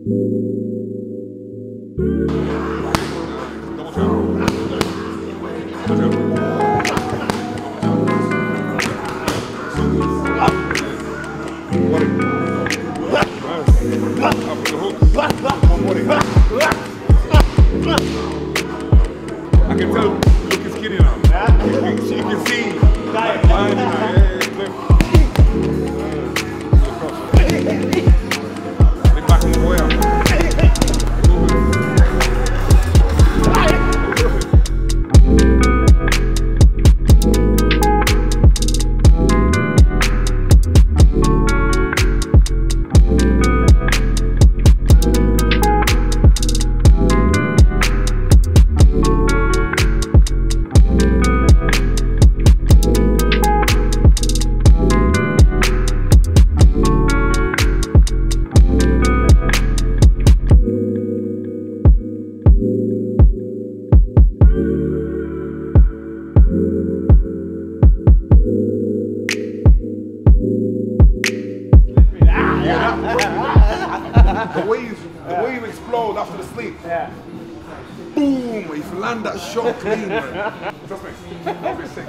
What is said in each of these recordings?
I can tell look is skinny now. You can, you can see. Line. Yeah, wave, the wave explodes after the sleep. Yeah. Boom! If you land that shot clean, man. Trust me. Be sick. That'll be sick.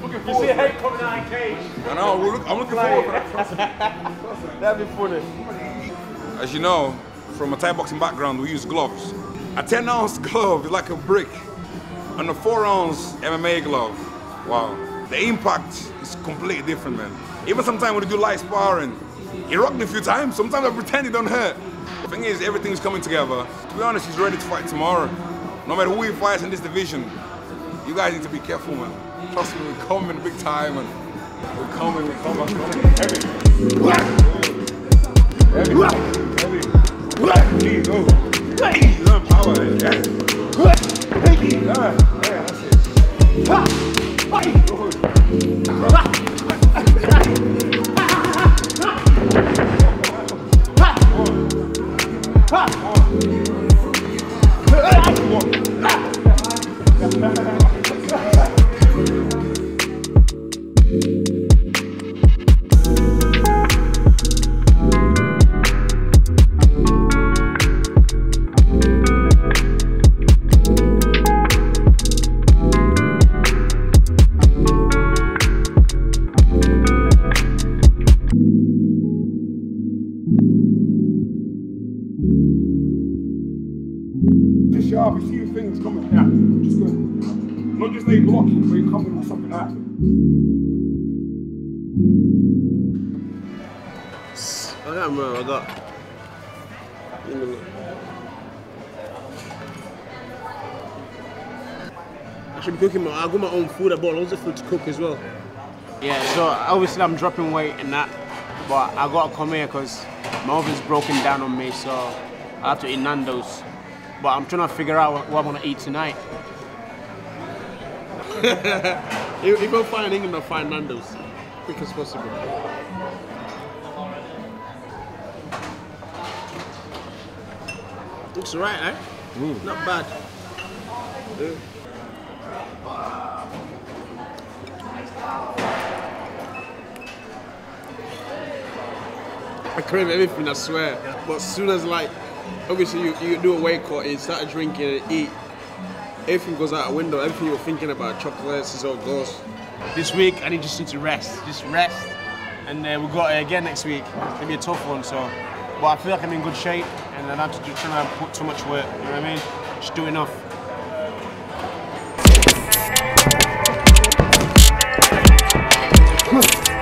Looking You see a head coming out of cage. I know. we're look- I'm looking forward that. Trust me. That'd be funny. As you know, from a Thai boxing background, we use gloves. A 10 ounce glove is like a brick, and a 4 ounce MMA glove. Wow. The impact is completely different, man. Even sometimes when we do light sparring, he rocked me a few times. Sometimes I pretend it don't hurt. The thing is, everything's coming together. To be honest, he's ready to fight tomorrow. No matter who he fights in this division, you guys need to be careful, man. Trust me, we're coming big time, man. We're coming, we're coming, we're coming. Heavy. Heavy. Heavy. Please, go. Please, learn power. Yeah. It. Just sharp, you see your fingers coming. Yeah, just good. Not just lay blocking, but you're coming with something after. I got remember. I got. You know, I should be cooking my. I got my own food. I bought loads of food to cook as well. Yeah, so obviously I'm dropping weight and that, but I gotta come here because my oven's broken down on me, so I have to eat Nando's. But I'm trying to figure out what, what I'm gonna eat tonight. If, if I find England, I'll find Nando's. Quick as possible. Looks right, eh? Not bad. Yeah. I crave everything, I swear. But as soon as like, obviously you, you do a wake cut, you start drinking and eat, everything goes out the window. Everything you're thinking about, chocolates, is all goes. This week I need just need to rest, just rest, and uh, we've got it again next week. It's gonna be a tough one, so. But I feel like I'm in good shape, and I don't have to do, try to put too much work. You know what I mean? Just do enough. Come on.